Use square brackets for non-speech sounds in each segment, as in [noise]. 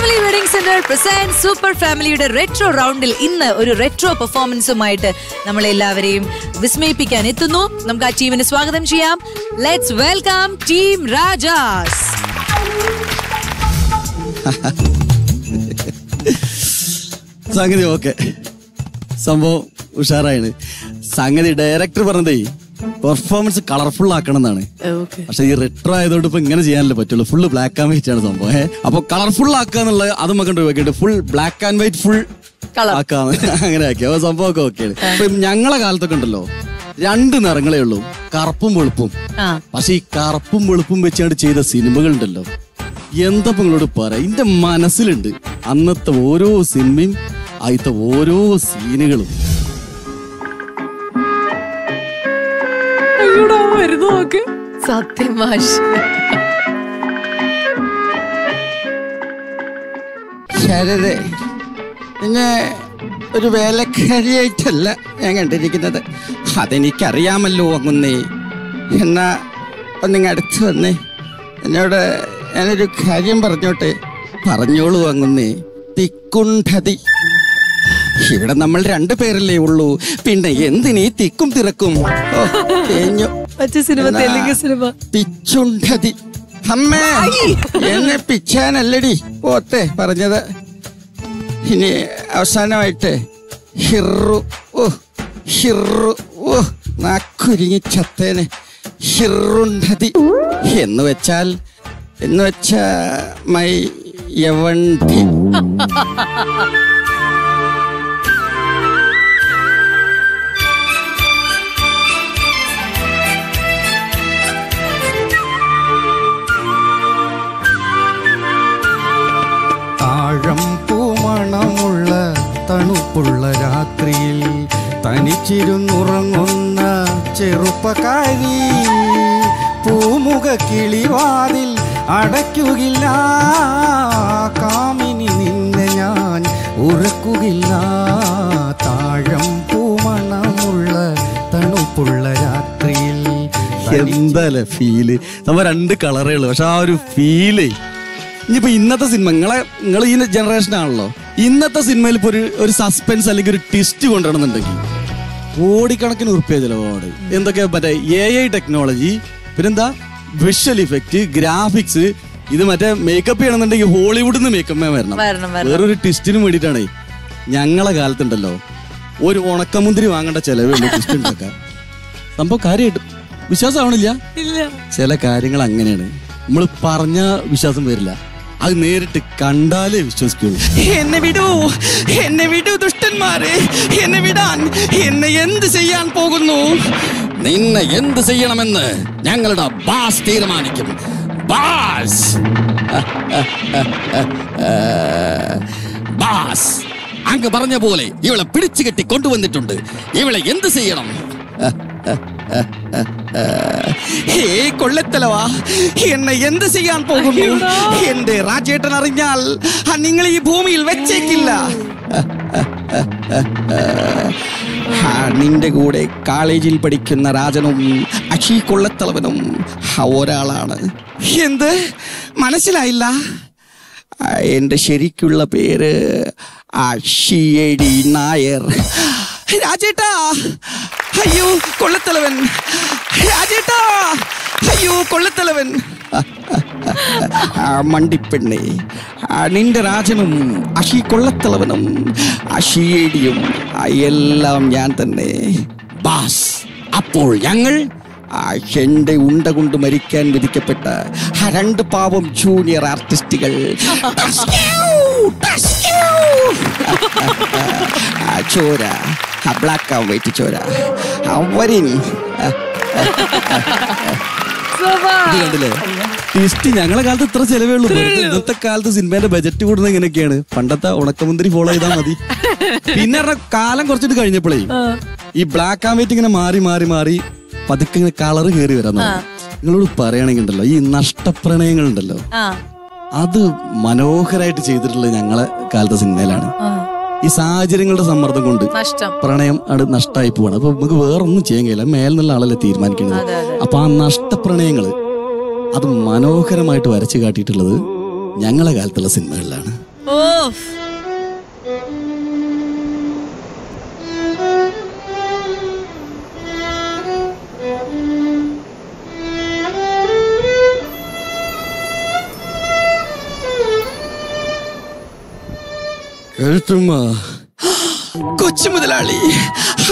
Family wedding centre present super ഫാമിലിയുടെ retro റൗണ്ടിൽ ഇന്ന് ഒരു റെട്രോ പെർഫോമൻസുമായിട്ട് നമ്മളെല്ലാവരെയും വിസ്മയിപ്പിക്കാൻ എത്തുന്നു. നമുക്ക് ആ ടീമിന് സ്വാഗതം ചെയ്യാം. ലെറ്റ്സ് വെൽക്കം ടീം രാജാസ് സംഗതി ഓക്കെ സംഭവം ഉഷാറായാണ്. സംഗതി ഡയറക്ടർ പറഞ്ഞതേ പെർഫോമൻസ് കളർഫുൾ ആക്കണം എന്നാണ് പക്ഷെ ഈ റിട്ടർ ആയതുകൊണ്ട് ഇപ്പൊ ഇങ്ങനെ ചെയ്യാനല്ലേ പറ്റുള്ളൂ. ഫുള്ള് ബ്ലാക്ക് ആൻഡ് വൈറ്റ് ആണ് സംഭവം. അപ്പൊ കളർഫുൾ ആക്കുക എന്നുള്ളത് അത് നമുക്ക് ഉപയോഗിക്കട്ടെ. Full black and white full ആക്കാം അങ്ങനെ ആക്കി. അപ്പൊ സംഭവമൊക്കെ ഓക്കെയാണ് ഇപ്പൊ ഞങ്ങളെ കാലത്തൊക്കെ ഉണ്ടല്ലോ. രണ്ട് നിറങ്ങളേ ഉള്ളൂ. കറുപ്പും വെളുപ്പും. പക്ഷെ ഈ കറുപ്പും വെളുപ്പും വെച്ചാണ് ചെയ്ത സിനിമകൾ ഉണ്ടല്ലോ. എന്താ നിങ്ങളോട് പറയാ? എന്റെ മനസ്സിലുണ്ട്. അന്നത്തെ ഓരോ സിനിമയും അതിത്തെ ഓരോ സീനുകളും. നോക്ക്. സത്യം മാഷ്. ശരത് പിന്നെ ഒരു വേലക്കാരിയായിട്ടല്ല ഞാൻ കണ്ടിരിക്കുന്നത്. അതെനിക്കറിയാമല്ലോ അങ്ങുന്നേ എന്നാ ഒന്നിങ്ങ അടുത്ത് വന്നേ. എന്നോട് ഞാനൊരു കാര്യം പറഞ്ഞോട്ടെ. പറഞ്ഞോളൂ അങ്ങുന്നേ തിക്കുണ്ടതി. ഇവിടെ നമ്മൾ രണ്ടു പേരല്ലേ ഉള്ളൂ. പിന്നെ എന്തിനീ തിക്കും തിരക്കും? ഓ, തേഞ്ഞു. മറ്റേ സിനിമ തെലുങ്ക് സിനിമ. പിച്ചുണ്ടതി. അമ്മേ എന്നെ പിച്ചാനല്ലടി. പോത്തെ പറഞ്ഞത്. ഇനി അവസാനമായിട്ട് ഹിറു ഓ ഹിറു ഓ നാക്കുരുങ്ങി ചത്തേനെ. ഹിറുണ്ടതി. എന്ന് വെച്ചാൽ എന്ന് വെച്ചാ മൈ യവണ്ടി [laughs] താഴം പൂമണമുള്ള തണുപ്പുള്ള രാത്രിയിൽ തനിച്ചിരുന്നുറങ്ങുന്ന ചെറുപ്പക്കാരി പൂമുഖ കിളിവാതിൽ അടയ്ക്കുകില്ല കാമിനി നിന്നെ ഞാൻ ഉറക്കുകില്ല താഴം പൂമണമുള്ള തണുപ്പുള്ള രാത്രിയിൽ എന്താ ഫീൽ നമ്മ രണ്ട് കളറേ ഉള്ളു. പക്ഷെ ആ ഒരു ഫീൽ ഇനിയിപ്പോ ഇന്നത്തെ സിനിമ നിങ്ങളെ നിങ്ങൾ ഈ ജനറേഷൻ ആണല്ലോ. ഇന്നത്തെ സിനിമയിൽ ഇപ്പൊ ഒരു ഒരു സസ്പെൻസ് അല്ലെങ്കിൽ ഒരു ട്വിസ്റ്റ് കൊണ്ടുവരണമെന്നുണ്ടെങ്കിൽ കോടിക്കണക്കിന് ഉറുപ്പ്യ ചിലവാണ്. എന്തൊക്കെ മറ്റേ എ ഐ ടെക്നോളജി പിന്നെന്താ? വിഷ്വൽ ഇഫക്റ്റ് ഗ്രാഫിക്സ് ഇത് മറ്റേ മേക്കപ്പ് ചെയ്യണമെന്നുണ്ടെങ്കിൽ ഹോളിവുഡിൽ നിന്ന് മേക്കപ്പ് വരണം. വരണം. വേറൊരു ട്വിസ്റ്റിനും വേണ്ടിയിട്ടാണ്. ഞങ്ങളെ കാലത്തുണ്ടല്ലോ ഒരു ഉണക്കമുന്തിരി വാങ്ങേണ്ട ചെലവേ ഉള്ളൂ ട്വിസ്റ്റ് ഉണ്ടാക്കാൻ. സംഭവം കാര്യമായിട്ട്. വിശ്വാസമാവണില്ല? ചില കാര്യങ്ങൾ അങ്ങനെയാണ്. നമ്മൾ പറഞ്ഞ വിശ്വാസം വരില്ല. അത് നേരിട്ട് കണ്ടാലേ വിശ്വസിക്കുള്ളൂ. എന്നെ വിടൂ എന്നെ വിടൂ ദുഷ്ടന്മാരെ. എന്നെ വിടാൻ എന്നെ എന്ത് ചെയ്യാൻ പോകുന്നു? നിന്നെ എന്ത് ചെയ്യണമെന്ന് ഞങ്ങളുടെ ബാസ് തീരുമാനിക്കും. ബാസ്. ബാസ്. അങ്ങ് പറഞ്ഞ പോലെ ഇവളെ പിടിച്ചു കെട്ടി കൊണ്ടുവന്നിട്ടുണ്ട്. ഇവളെ എന്ത് ചെയ്യണം? ഹേ കൊള്ളത്തലവാ. എന്നെ എന്ത് ചെയ്യാൻ പോകുന്നു? എന്റെ രാജേട്ടൻ അറിഞ്ഞാൽ നിങ്ങൾ ഈ ഭൂമിയിൽ വെച്ചേക്കില്ല. നിന്റെ കൂടെ കോളേജിൽ പഠിക്കുന്ന രാജനും അക്ഷി കൊള്ളത്തലവനും ഒരാളാണ്. എന്ത്? മനസ്സിലായില്ല? എന്റെ എന്റെ ശരിക്കുള്ള പേര് അഷിയടി നായർ. രാജേട്ടാ. അയ്യോ കൊള്ളത്തലവൻ. രാജേട്ടാ. അയ്യോ കൊള്ളത്തലവൻ. മണ്ടിപ്പെണ്ണെ. നിന്റെ രാജനും അഷി കൊള്ളത്തലവനും അഷിയേടിയും എല്ലാം ഞാൻ തന്നെ. ബാസ് അപ്പോൾ ഞങ്ങൾ എന്റെ ഉണ്ട കൊണ്ട് മരിക്കാൻ വിധിക്കപ്പെട്ട രണ്ട് പാവം ജൂനിയർ ആർട്ടിസ്റ്റുകൾ [laughs] ആ ചോര. ആ black and white chora, a കണ്ടില്ലേ? ട്വിസ്റ്റ് ഞങ്ങളെ കാലത്ത് ഇത്ര ചെലവേ ഉള്ളൂ. ഇന്നത്തെ കാലത്ത് സിനിമയുടെ ബജറ്റ് കൂടുന്നത് ഇങ്ങനെയൊക്കെയാണ്. പണ്ടത്തെ ഉണക്കമുന്തിരി ഫോളോ ചെയ്താൽ മതി. പിന്നെ കാലം കുറച്ചിട്ട് കഴിഞ്ഞപ്പോഴേ ഈ ബ്ലാക്ക് ആൻഡ് വൈറ്റ് ഇങ്ങനെ മാറി മാറി മാറി പതുക്കെ ഇങ്ങനെ കളർ കയറി വരാൻ. നിങ്ങളോട് പറയുകയാണെങ്കിൽ ഉണ്ടല്ലോ ഈ നഷ്ടപ്രണയങ്ങൾ ഉണ്ടല്ലോ. അത് മനോഹരമായിട്ട് ചെയ്തിട്ടുള്ള ഞങ്ങളെ കാലത്തെ സിനിമയിലാണ്. ഈ സാഹചര്യങ്ങളുടെ സമ്മർദ്ദം കൊണ്ട് പ്രണയം അത് നഷ്ടമായി പോവാണ്. അപ്പൊ നമുക്ക് വേറൊന്നും ചെയ്യാൻ കഴിയില്ല. മേലെന്നുള്ള ആളല്ലേ തീരുമാനിക്കുന്നത് അപ്പൊ ആ നഷ്ടപ്രണയങ്ങൾ അത് മനോഹരമായിട്ട് വരച്ചു കാട്ടിയിട്ടുള്ളത് ഞങ്ങളെ കാലത്തുള്ള സിനിമകളിലാണ്. ഓ കഴുത്തുമ്മ കൊച്ചു മുതലാളി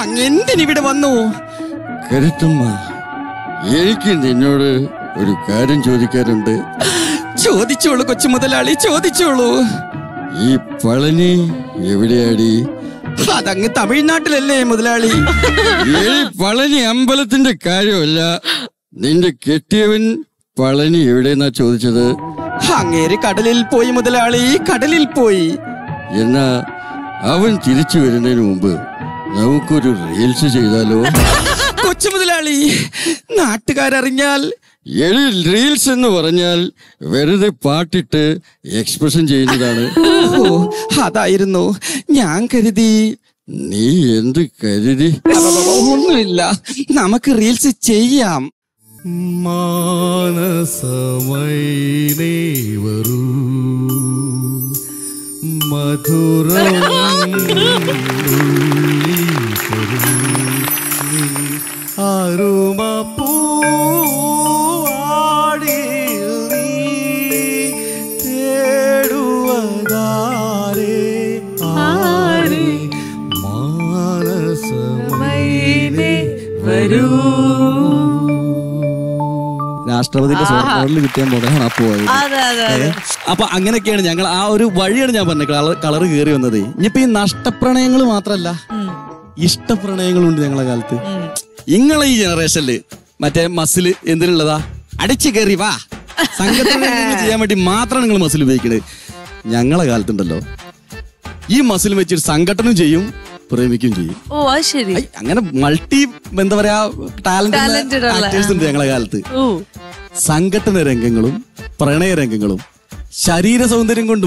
അങ്ങെന്തിനിവിടെ വന്നു? കരുത്തുമ്മ എനിക്ക് നിന്നോട് ഒരു കാര്യം ചോദിക്കാറുണ്ട് ചോദിച്ചോളൂ കൊച്ചു മുതലാളി ചോദിച്ചോളൂ. ഈ പളനി എവിടെയാടി? അതങ്ങ് തമിഴ്നാട്ടിലല്ലേ മുതലാളി? ഈ പളനി അമ്പലത്തിന്റെ കാര്യമല്ല നിന്റെ കെട്ടിയവൻ പളനി എവിടെന്നാ ചോദിച്ചത്? അങ്ങേര് കടലിൽ പോയി മുതലാളി കടലിൽ പോയി. എന്നാ അവൻ തിരിച്ചു വരുന്നതിന് മുമ്പ് നമുക്കൊരു റീൽസ് ചെയ്താലോ? [laughs] കൊച്ചു മുതലാളി നാട്ടുകാരറിഞ്ഞാൽ. എഴി റീൽസ് എന്ന് പറഞ്ഞാൽ വെറുതെ പാട്ടിട്ട് എക്സ്പ്രഷൻ ചെയ്യുന്നതാണ്. [laughs] ഓ അതായിരുന്നു. ഞാൻ കരുതി. നീ എന്ത് കരുതി? ഒന്നുമില്ല. നമുക്ക് റീൽസ് ചെയ്യാം. മാനസമൈ വരൂ. മധുരം [laughs] ഉള്ളിൽ രാഷ്ട്രപതിന്റെ സ്വർണ മെഡൽ കിട്ടിയാൻ പോകണം ആ പോയത് അതെ അതെ അതെ. അപ്പൊ അങ്ങനെയൊക്കെയാണ് ഞങ്ങൾ ആ ഒരു വഴിയാണ് ഞാൻ പറഞ്ഞത് കളർ കളർ കയറി വന്നത്. ഇനിയിപ്പോ ഈ നഷ്ടപ്രണയങ്ങൾ മാത്രല്ല ഇഷ്ടപ്രണയങ്ങളുണ്ട് ഞങ്ങളെ കാലത്ത്. ഇങ്ങളെ ഈ ജനറേഷനിൽ മറ്റേ മസിൽ എന്തിനുള്ളതാ? അടിച്ചു കയറി വാ. സംഘത്തിന് ചെയ്യാൻ വേണ്ടി മാത്രമാണ് നിങ്ങൾ മസിൽ ഉപയോഗിക്കുന്നത് ഞങ്ങളെ കാലത്തുണ്ടല്ലോ. ഈ മസിൽ വെച്ചിട്ട് സംഘടനം ചെയ്യും പ്രേമിക്കും ചെയ്യും. ഓ അത് ശരി. അങ്ങനെ മൾട്ടി എന്താ പറയാ ടാലന്റ് ആക്ടേഴ്സ് ഉണ്ട് ഞങ്ങളെ കാലത്ത്. സംഘട്ടന രംഗങ്ങളും പ്രണയ രംഗങ്ങളും ശരീര സൗന്ദര്യം കൊണ്ട്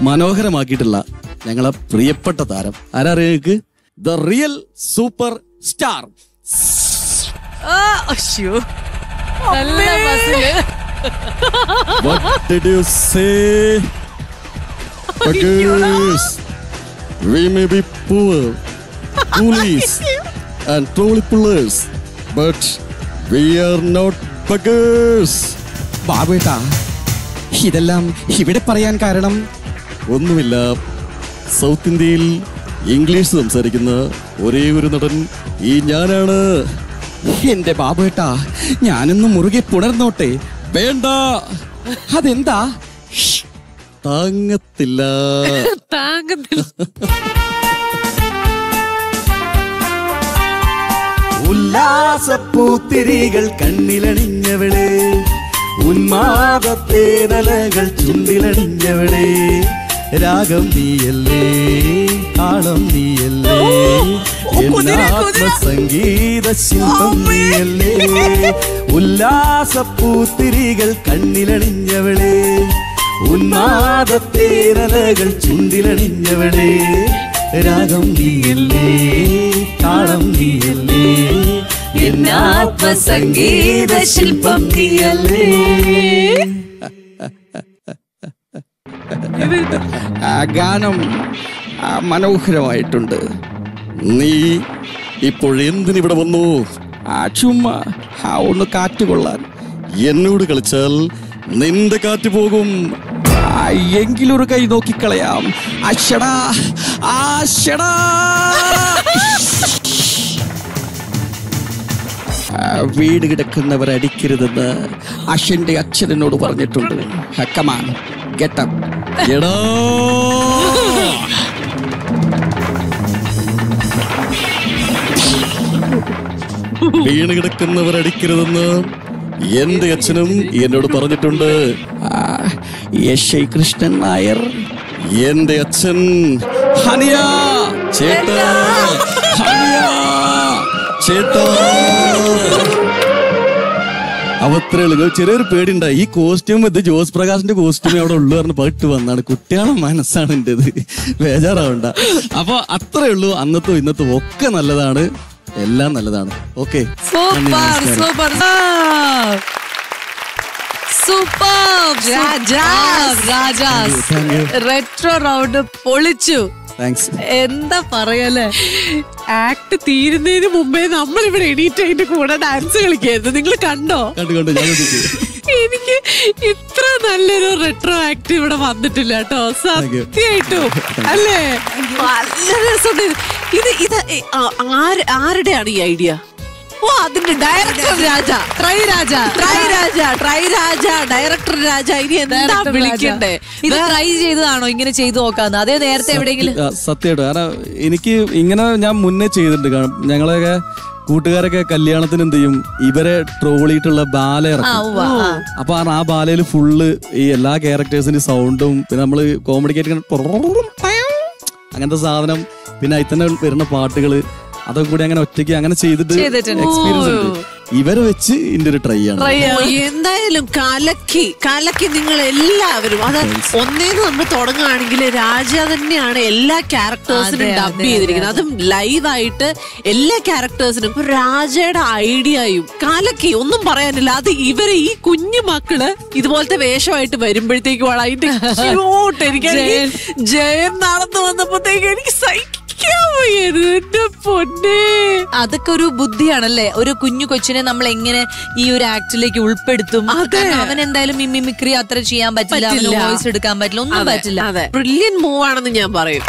മനോഹരമാക്കിയിട്ടുള്ള ഞങ്ങളെ പ്രിയപ്പെട്ട താരം. ആരാ നിങ്ങൾക്ക് ദ റിയൽ സൂപ്പർ സ്റ്റാർ ആ, but we are What did you say? Beggars. We may be poor, coolies, and trolley pullers, but we are not beggars. Babutta ഇതെല്ലാം ഇവിടെ പറയാൻ കാരണം? ഒന്നുമില്ല. സൗത്ത് ഇന്ത്യയിൽ ഇംഗ്ലീഷ് സംസാരിക്കുന്ന ഒരേ ഒരു നടൻ ഈ ഞാനാണ്. എന്റെ ബാബേട്ടാ ഞാനൊന്ന് മുറുകെ പുണർന്നോട്ടെ. വേണ്ട. അതെന്താ? താങ്ങത്തില്ല. [laughs] താങ്ങത്തില്ല. ഉല്ലാസപ്പൂത്തിരികൾ കണ്ണിലണിഞ്ഞവളെ. ഉന്മാദത്തേനലകൾ ചുണ്ടിലണിഞ്ഞവളെ. രാഗം നീയല്ലേ ആളം നീയല്ലേ സംഗീത ശില്പം നീയല്ലേ. ഉല്ലാസപ്പൂത്തിരികൾ കണ്ണിലണിഞ്ഞവളെ. ഉന്മാദത്തേനലകൾ ചുണ്ടിലണിഞ്ഞവളെ. രാഗം നീയല്ലേ. എന്നാത്മസംഗീത ശില്പം ആ ഗാനം മനോഹരമായിട്ടുണ്ട്. നീ ഇപ്പോൾ എന്തിനിവിടെ വന്നു? ആ ചുമ്മാ ആ ഒന്ന് കാറ്റ് കൊള്ളാൻ എന്നോട് കളിച്ചാൽ നിന്റെ കാറ്റ് പോകും. എങ്കിലും എങ്കിലൊരു കൈ നോക്കിക്കളയാം. അഷടാ ആ ആ, വീട് കിടക്കുന്നവർ അടിക്കരുതെന്ന് അശ്വന്റെ അച്ഛനോട് പറഞ്ഞിട്ടുണ്ട്. കമാൻ ഗെട്ടപ്പ് അപ്പ് വീണ് കിടക്കുന്നവർ അടിക്കരുതെന്ന് എന്റെ അച്ഛനും എന്നോട് പറഞ്ഞിട്ടുണ്ട്. യശൈ കൃഷ്ണൻ നായർ. എന്റെ അച്ഛൻ ഹനിയ. ചേട്ടാ. ഹനിയ. ചേട്ടാ. അവത്രയുള്ളൂ ചെറിയൊരു പേടിണ്ടായി ഈ കോസ്റ്റ്യൂം ഇത് ജോസ് പ്രകാശിന്റെ കോസ്റ്റ്യൂം അവിടെ ഉള്ളു പറഞ്ഞ് പാട്ട് വന്നാണ്. കുട്ടികളെ മനസ്സാണ് എന്റേത്. ബേജാറാവണ്ട. അപ്പൊ അത്രേ ഉള്ളൂ. അന്നത്തും ഇന്നത്തും ഒക്കെ നല്ലതാണ്. എല്ലാം നല്ലതാണ്. Okay super super super Rajas. Retro round പൊളിച്ചു. എന്താ പറയല്ലേ ആക്ട് തീരുന്നതിന് മുമ്പേ നമ്മൾ ഇവിടെ എണീറ്റ് അതിന്റെ കൂടെ ഡാൻസ് കളിക്കായിരുന്നു. നിങ്ങൾ കണ്ടോ? കണ്ടു കണ്ടു. ഞാൻ ശ്രദ്ധിച്ചു. എനിക്ക് ഇത്ര നല്ലൊരു റെട്രോ ആക്ട് ഇവിടെ വന്നിട്ടില്ല കേട്ടോ. സത്യമായിട്ടും. അല്ലേ? നല്ല രസം ഇത് ഇത് ആരുടെയാണ് ഈ ഐഡിയ ഓ അതിന്റെ director Raja try Raja. Try Raja try Raja director Raja. ഇനി എന്താ വിളിക്കണ്ടേ? ഇത് ട്രൈ ചെയ്തതാണോ? ഇങ്ങനെ ചെയ്തു നോക്കാന്ന്. അതേ നേരത്തെ എവിടെയെങ്കിലും സത്യമായിട്ട് കാരണം എനിക്ക് ഇങ്ങനെ ഞാൻ മുന്നേ ചെയ്തിട്ടുണ്ട്. കാരണം ഞങ്ങളൊക്കെ കൂട്ടുകാരൊക്കെ കല്യാണത്തിന് എന്ത് ചെയ്യും? ഇവരെ ട്രോളിയിട്ടുള്ള ബാല ഇറക്കും. ആ. അപ്പൊ ആ ബാലയിൽ ഫുള്ള് ഈ എല്ലാ ക്യാരക്ടേഴ്സിന്റെ സൗണ്ടും പിന്നെ നമ്മൾ കോമഡിക്കേറ്റ് അങ്ങനത്തെ സാധനം. പിന്നെ അതിൽ തന്നെ വരുന്ന പാട്ടുകൾ. അതൊക്കെ കൂടി അങ്ങനെ ഒറ്റയ്ക്ക് അങ്ങനെ ചെയ്തിട്ട്. എക്സ്പീരിയൻസ് ഉണ്ട്. ഇവരെ വെച്ച് ഇതിന്റെ ഒരു ട്രൈ ആണ്. എന്തായാലും കലക്കി കലക്കി നിങ്ങൾ എല്ലാവരും അത് ഒന്നേന്ന് നമ്മൾ തുടങ്ങുകയാണെങ്കിൽ രാജ തന്നെയാണ് എല്ലാ ക്യാരക്ടേഴ്സിനും ഡബ് ചെയ്തിരിക്കുന്നത്. അതും ലൈവായിട്ട് എല്ലാ ക്യാരക്ടേഴ്സിനും ഇപ്പൊ രാജയുടെ ഐഡിയയും കലക്കി ഒന്നും പറയാനില്ല. അത് ഇവരെ ഈ കുഞ്ഞു മക്കൾ ഇതുപോലത്തെ വേഷമായിട്ട് വരുമ്പോഴത്തേക്കും [laughs] എനിക്ക് ജയൻ. ജയൻ നടന്നു വന്നപ്പോഴത്തേക്ക് എനിക്ക് പൊന്നേ അതൊക്കെ ഒരു ബുദ്ധിയാണല്ലേ? ഒരു കുഞ്ഞു കൊച്ചിനെ നമ്മൾ എങ്ങനെ ഈ ഒരു ആക്ടിലേക്ക് ഉൾപ്പെടുത്തും? അവൻ എന്തായാലും മിമിക്രി അത്ര ചെയ്യാൻ പറ്റില്ല വോയിസ് എടുക്കാൻ പറ്റില്ല ഒന്നും പറ്റില്ല. ബ്രില്യൻ മൂവ് ആണെന്ന് ഞാൻ പറയും.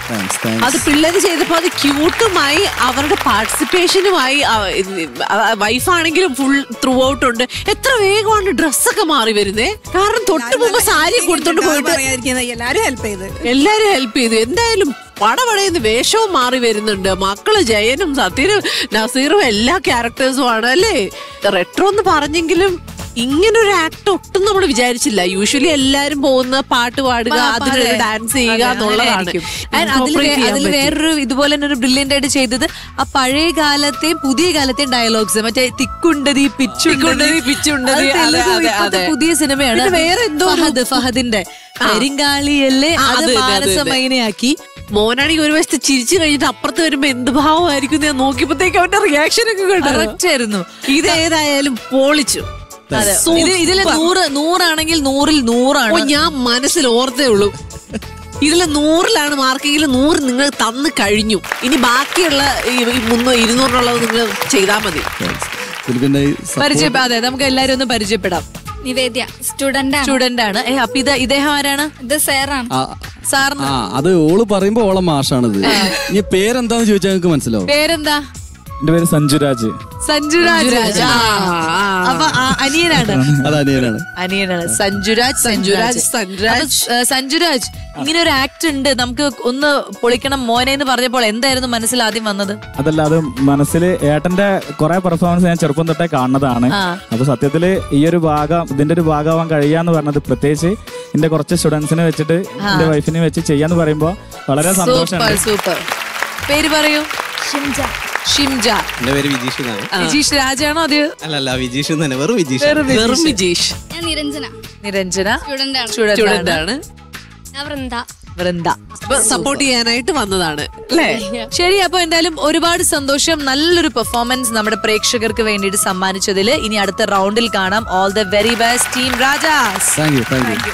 അത് പിള്ളേർ പിള്ളേര് ചെയ്തപ്പോ അത് ക്യൂട്ടുമായി അവരുടെ പാർട്ടിസിപ്പേഷനുമായി വൈഫാണെങ്കിലും ഫുൾ ത്രൂ ഔട്ട് ഉണ്ട്. എത്ര വേഗമാണ് ഡ്രസ്സൊക്കെ മാറി വരുന്നേ. കാരണം തൊട്ട് മുമ്പ് സാരി കൊടുത്തോണ്ട് പോയിട്ട് എല്ലാരും ഹെൽപ്പ് ചെയ്ത്. എല്ലാരും ഹെൽപ്പ് ചെയ്തു. എന്തായാലും പടപടയുന്ന വേഷവും മാറി വരുന്നുണ്ട്. മക്കൾ ജയനും സത്യനും നസീറും എല്ലാ ക്യാരക്ടേഴ്സും ആണ് അല്ലേ? റെട്രോ എന്ന് പറഞ്ഞെങ്കിലും ഇങ്ങനെ ഒരു ആക്ട് ഒട്ടും നമ്മൾ വിചാരിച്ചില്ല. യൂഷ്വലി എല്ലാരും പോകുന്ന പാട്ട് പാടുക അതിനുള്ള ഡാൻസ് ചെയ്യുക എന്നുള്ളതാണ്. അതിൽ. വേറൊരു ഇതുപോലെ തന്നെ ഒരു ബ്രില്യന്റ് ആയിട്ട് ചെയ്തത് ആ പഴയ കാലത്തെയും പുതിയ കാലത്തെയും ഡയലോഗ്സ് മറ്റേ തിക്കുണ്ടതി പിച്ചുണ്ടതി പിച്ചുണ്ടതി, പുതിയ സിനിമയാണ്. വേറെ എന്തോ ഫഹദ് ഫഹദിന്റെ പെരിങ്കാളിയല്ലേ? അത് മാനസമൈനയാക്കി മോനാണെങ്കിൽ ഒരു വശത്ത് ചിരിച്ചു കഴിഞ്ഞിട്ട് അപ്പുറത്ത് വരുമ്പോ എന്ത് ഭാവമായിരിക്കും എന്ന് ഞാൻ നോക്കിയപ്പോഴത്തേക്ക് അവന്റെ റിയാക്ഷൻ ഒക്കെ കണ്ടായിരുന്നു ഇത് ഏതായാലും പൊളിച്ചു. ഇതിൽ നൂറ് നൂറാണെങ്കിൽ നൂറിൽ ഓ നൂറാണ് ഞാൻ മനസ്സിൽ ഓർത്തേ ഉള്ളൂ. ഇതിൽ നൂറിലാണ് മാർക്കെങ്കിൽ നൂറ് നിങ്ങൾ തന്നു കഴിഞ്ഞു. ഇനി ബാക്കിയുള്ള മുന്നൂറ് ഇരുന്നൂറിനുള്ളത് നിങ്ങൾ ചെയ്താൽ മതി. പരിചയം അതെ നമുക്ക് എല്ലാരും ഒന്ന് പരിചയപ്പെടാം. നിവേദ്യ സ്റ്റുഡന്റ് സ്റ്റുഡന്റ് ആണ്. ഏ അപ്പൊ ഇത് ഇദ്ദേഹം ആരാണ്? ഇത് സാറാണ് ആ, സാറിന്? ആ അത് ഓൾ പറയുമ്പോ ഓളെ മാഷാണിത്. ഇനി പേരെന്താന്ന് ചോദിച്ചാൽ നിങ്ങൾക്ക് മനസ്സിലാവും. പേരെന്താ? എന്റെ പേര് സഞ്ജുരാജ്. സഞ്ജുരാജ്. അപ്പൊ അനിയനാണ്. അനിയനാണ്. അനിയനാണ്. സഞ്ജുരാജ് സഞ്ജുരാജ്. സഞ്ജുരാജ്. സഞ്ജുരാജ്. ഇങ്ങനെ ഒരു ആക്ട് ഉണ്ട്. നമുക്ക് ഒന്ന് പൊളിക്കണം മോനെ എന്ന് പറഞ്ഞപ്പോൾ എന്തായിരുന്നു മനസ്സിൽ ആദ്യം വന്നത്? അതല്ല അത് മനസ്സിൽ ഏട്ടന്റെ കുറെ പെർഫോമൻസ് ഞാൻ ചെറുപ്പം തൊട്ടേ കാണുന്നതാണ്. അപ്പൊ സത്യത്തിൽ ഈ ഒരു ഭാഗം ഇതിന്റെ ഒരു ഭാഗമാവാൻ കഴിയാന്ന് പറഞ്ഞത് പ്രത്യേകിച്ച് എന്റെ കുറച്ച് സ്റ്റുഡൻസിനെ വെച്ചിട്ട് എന്റെ വൈഫിനെ വെച്ച് ചെയ്യാന്ന് പറയുമ്പോൾ വളരെ സൂപ്പർ സൂപ്പർ. പേര് പറയൂ. ഷിംജ. ഷിംജ എന്റെ പേര് വിജീഷ് എന്നാണ്. വിജീഷ് രാജാണോ അത്? അല്ലല്ല വിജീഷ് എന്ന് തന്നെ വെറും വിജീഷ്. വെറും വിജീഷ്. ഞാൻ നിരഞ്ജന. നിരഞ്ജന. സ്റ്റുഡന്റ് ആണ് വൃന്ദ. വൃന്ദ. സപ്പോർട്ട് ചെയ്യാനായിട്ട് വന്നതാണ് അല്ലേ? [laughs] ശരി അപ്പൊ എന്തായാലും ഒരുപാട് സന്തോഷം. നല്ലൊരു പെർഫോമൻസ് നമ്മുടെ പ്രേക്ഷകർക്ക് വേണ്ടിയിട്ട് സമ്മാനിച്ചതിൽ ഇനി അടുത്ത റൗണ്ടിൽ കാണാം. All the very best team Rajas. Thank you thank you